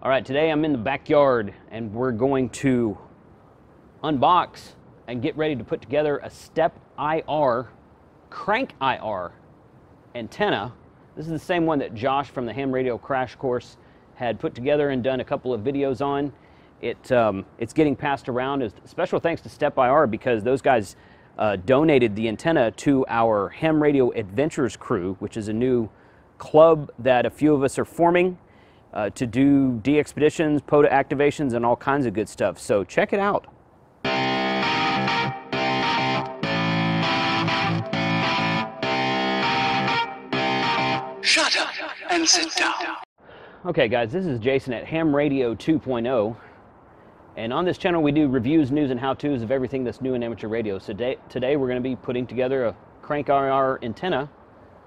All right, today I'm in the backyard and we're going to unbox and get ready to put together a Step IR, Crank IR antenna. This is the same one that Josh from the Ham Radio Crash Course had put together and done a couple of videos on. It, um, it's getting passed around. As special thanks to Step IR because those guys uh, donated the antenna to our Ham Radio Adventures crew, which is a new club that a few of us are forming uh, to do DXpeditions, POTA activations, and all kinds of good stuff. So check it out. Shut up and sit down. Okay, guys, this is Jason at Ham Radio 2.0. And on this channel, we do reviews, news, and how to's of everything that's new in amateur radio. So today, today we're going to be putting together a Crank IR antenna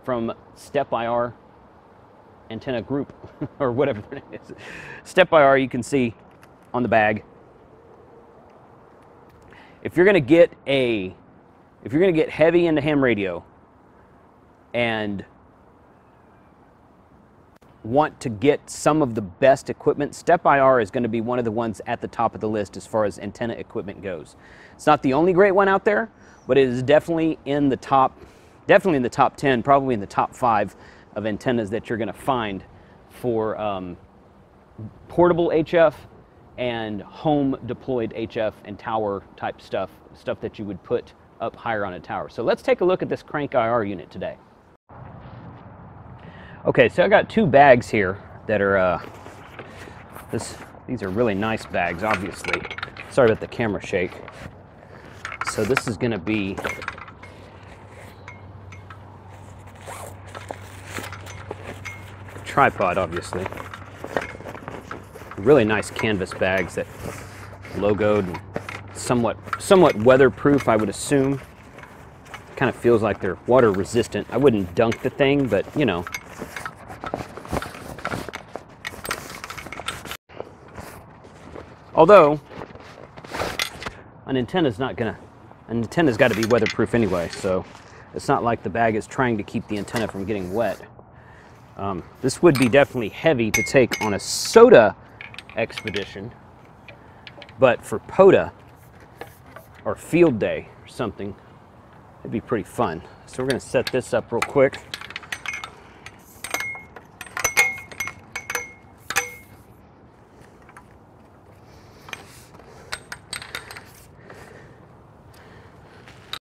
from Step IR antenna group or whatever it is. Step IR you can see on the bag. If you're going to get a if you're going to get heavy into ham radio and want to get some of the best equipment, Step IR is going to be one of the ones at the top of the list as far as antenna equipment goes. It's not the only great one out there, but it is definitely in the top definitely in the top 10, probably in the top 5 of antennas that you're going to find for um, portable HF and home deployed HF and tower type stuff, stuff that you would put up higher on a tower. So let's take a look at this Crank IR unit today. Okay, so I got two bags here that are, uh, this, these are really nice bags, obviously. Sorry about the camera shake. So this is gonna be tripod, obviously. Really nice canvas bags that logoed and somewhat somewhat weatherproof, I would assume. Kind of feels like they're water resistant. I wouldn't dunk the thing, but you know. Although an antenna's not gonna an antenna's got to be weatherproof anyway, so it's not like the bag is trying to keep the antenna from getting wet. Um, this would be definitely heavy to take on a SOTA expedition, but for POTA or field day or something, it'd be pretty fun. So we're gonna set this up real quick.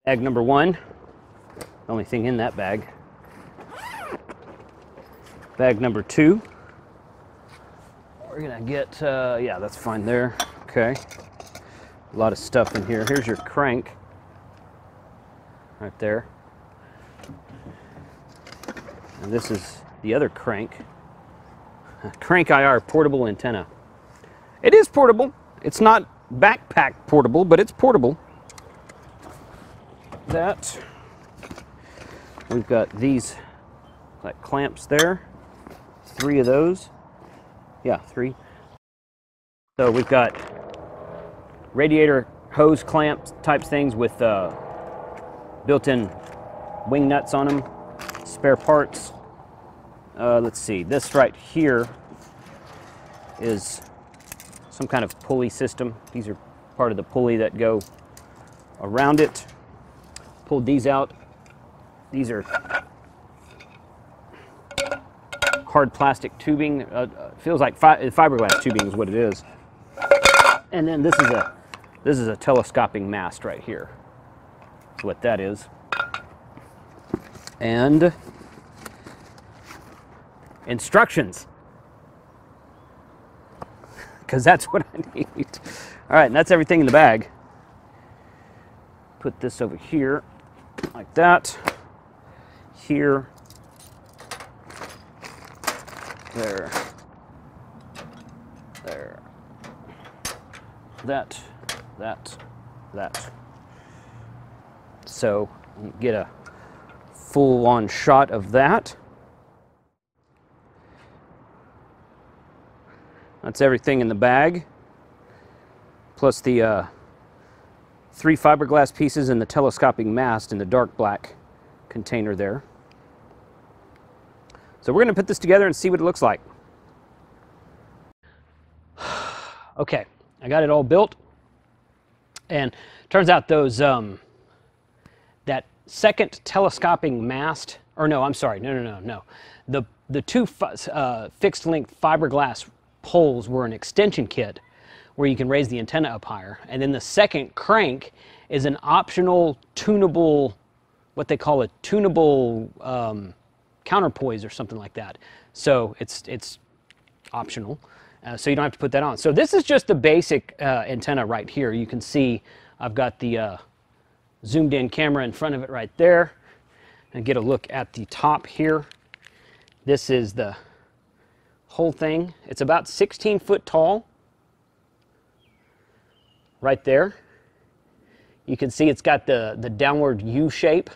Bag number one, the only thing in that bag Bag number two. We're gonna get, uh, yeah, that's fine there. Okay. A lot of stuff in here. Here's your crank. Right there. And this is the other crank. Crank IR portable antenna. It is portable. It's not backpack portable, but it's portable. That. We've got these like clamps there three of those. Yeah, three. So we've got radiator hose clamps type things with uh, built-in wing nuts on them, spare parts. Uh, let's see, this right here is some kind of pulley system. These are part of the pulley that go around it. Pulled these out. These are hard plastic tubing. Uh, uh, feels like fi fiberglass tubing is what it is. And then this is a this is a telescoping mast right here. That's what that is. And instructions. Because that's what I need. All right, and that's everything in the bag. Put this over here like that. Here there, there, that, that, that. So get a full-on shot of that. That's everything in the bag, plus the uh, three fiberglass pieces and the telescoping mast in the dark black container there. So we're going to put this together and see what it looks like. Okay, I got it all built. And turns out those, um, that second telescoping mast, or no, I'm sorry, no, no, no, no. The, the two uh, fixed length fiberglass poles were an extension kit where you can raise the antenna up higher. And then the second crank is an optional tunable, what they call a tunable um, counterpoise or something like that. So it's, it's optional. Uh, so you don't have to put that on. So this is just the basic uh, antenna right here. You can see I've got the uh, zoomed in camera in front of it right there. And get a look at the top here. This is the whole thing. It's about 16 foot tall. Right there. You can see it's got the, the downward U shape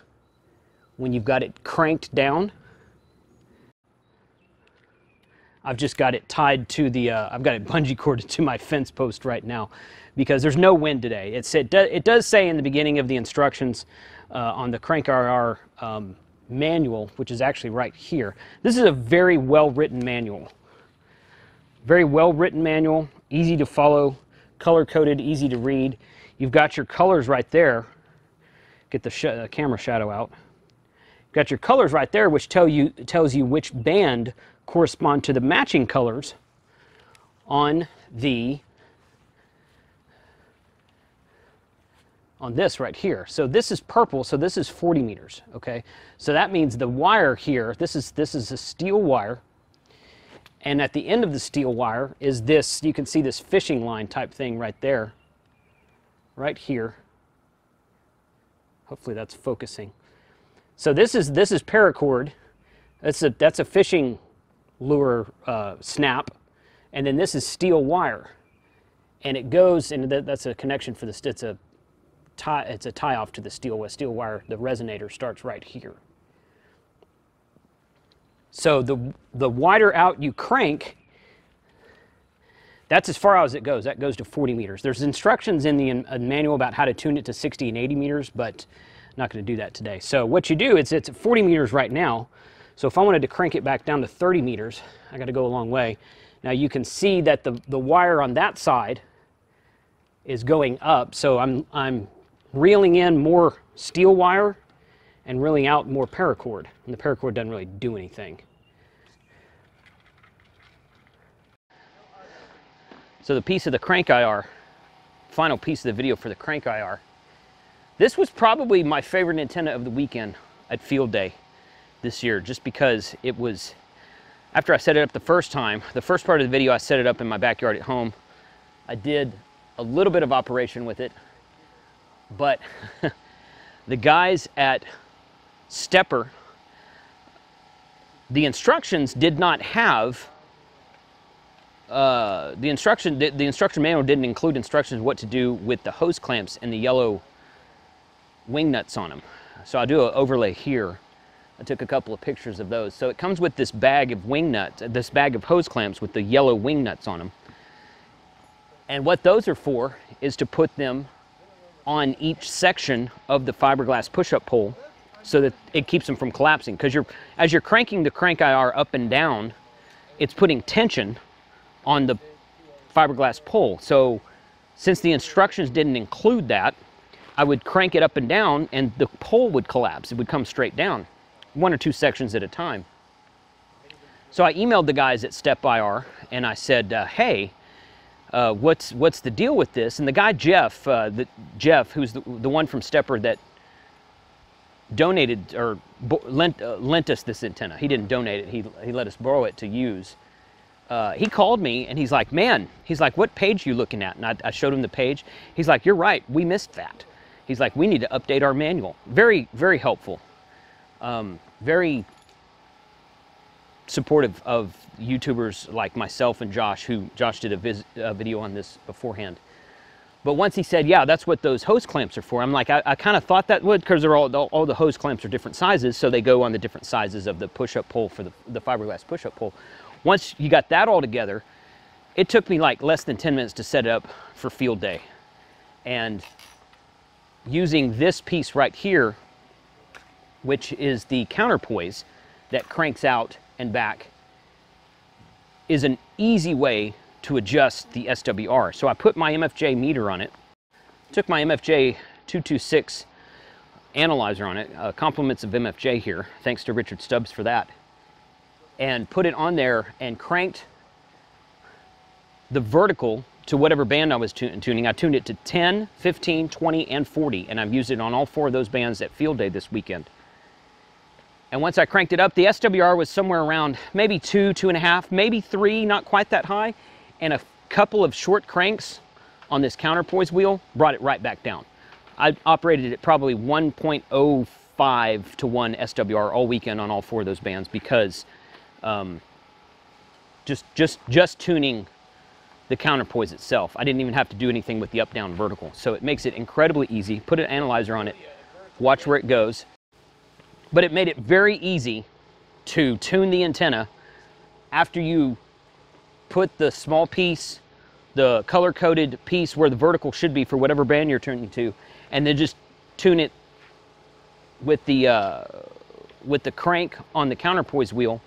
when you've got it cranked down. I've just got it tied to the, uh, I've got it bungee corded to my fence post right now because there's no wind today. It's, it, do, it does say in the beginning of the instructions uh, on the Crank IR um, manual, which is actually right here. This is a very well written manual. Very well written manual, easy to follow, color coded, easy to read. You've got your colors right there. Get the sh uh, camera shadow out. You've got your colors right there, which tell you tells you which band correspond to the matching colors on the on this right here. So this is purple, so this is 40 meters, okay? So that means the wire here, this is this is a steel wire. And at the end of the steel wire is this, you can see this fishing line type thing right there. Right here. Hopefully that's focusing. So this is this is paracord. That's a that's a fishing lure uh, snap, and then this is steel wire, and it goes, and that, that's a connection for the it's a tie it's a tie off to the steel steel wire. The resonator starts right here. So the the wider out you crank, that's as far out as it goes. That goes to 40 meters. There's instructions in the in, uh, manual about how to tune it to 60 and 80 meters, but I'm not going to do that today. So what you do is it's at 40 meters right now. So if I wanted to crank it back down to 30 meters, I got to go a long way. Now you can see that the, the wire on that side is going up. So I'm, I'm reeling in more steel wire and reeling out more paracord. And the paracord doesn't really do anything. So the piece of the crank IR, final piece of the video for the crank IR. This was probably my favorite antenna of the weekend at field day this year just because it was, after I set it up the first time, the first part of the video I set it up in my backyard at home. I did a little bit of operation with it, but the guys at Stepper, the instructions did not have uh, the instruction the, the, instruction manual didn't include instructions what to do with the hose clamps and the yellow wing nuts on them. So I'll do an overlay here. I took a couple of pictures of those. So it comes with this bag of wing nuts, uh, this bag of hose clamps with the yellow wing nuts on them. And what those are for is to put them on each section of the fiberglass push-up pole so that it keeps them from collapsing. Because you're, as you're cranking the crank IR up and down, it's putting tension on the fiberglass pole. So since the instructions didn't include that, I would crank it up and down and the pole would collapse. It would come straight down one or two sections at a time. So I emailed the guys at Step IR and I said, uh, hey, uh, what's, what's the deal with this? And the guy, Jeff, uh, the, Jeff, who's the, the one from Stepper that donated or lent, uh, lent us this antenna. He didn't donate it, he, he let us borrow it to use. Uh, he called me and he's like, man, he's like, what page you looking at? And I, I showed him the page. He's like, you're right, we missed that. He's like, we need to update our manual. Very, very helpful um, very supportive of YouTubers like myself and Josh, who Josh did a, vis, a video on this beforehand. But once he said, yeah, that's what those hose clamps are for, I'm like, I, I kind of thought that would, because they're all, all the hose clamps are different sizes, so they go on the different sizes of the push-up pole for the, the fiberglass push-up pole. Once you got that all together, it took me like less than 10 minutes to set it up for field day. And using this piece right here which is the counterpoise that cranks out and back, is an easy way to adjust the SWR. So I put my MFJ meter on it, took my MFJ 226 analyzer on it, uh, compliments of MFJ here, thanks to Richard Stubbs for that, and put it on there and cranked the vertical to whatever band I was tu tuning. I tuned it to 10, 15, 20, and 40, and I've used it on all four of those bands at field day this weekend. And once I cranked it up, the SWR was somewhere around maybe two, two and a half, maybe three, not quite that high. And a couple of short cranks on this counterpoise wheel brought it right back down. I operated at probably 1.05 to 1 SWR all weekend on all four of those bands because um, just, just, just tuning the counterpoise itself. I didn't even have to do anything with the up-down vertical. So it makes it incredibly easy. Put an analyzer on it, watch where it goes. But it made it very easy to tune the antenna after you put the small piece, the color-coded piece where the vertical should be for whatever band you're tuning to, and then just tune it with the, uh, with the crank on the counterpoise wheel,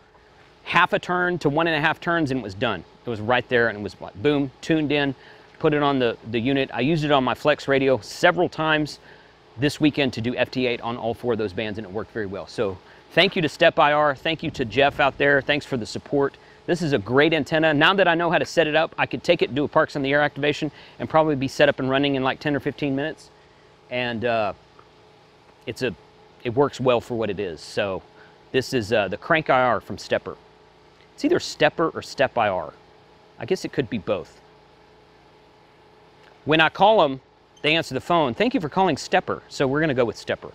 half a turn to one and a half turns and it was done. It was right there and it was boom, tuned in, put it on the, the unit. I used it on my Flex radio several times this weekend to do FT8 on all four of those bands and it worked very well. So thank you to Step IR. Thank you to Jeff out there. Thanks for the support. This is a great antenna. Now that I know how to set it up, I could take it, do a Parks on the Air activation, and probably be set up and running in like 10 or 15 minutes. And uh, it's a, it works well for what it is. So this is uh, the Crank IR from Stepper. It's either Stepper or Step IR. I guess it could be both. When I call them, they answer the phone. Thank you for calling Stepper. So we're going to go with Stepper.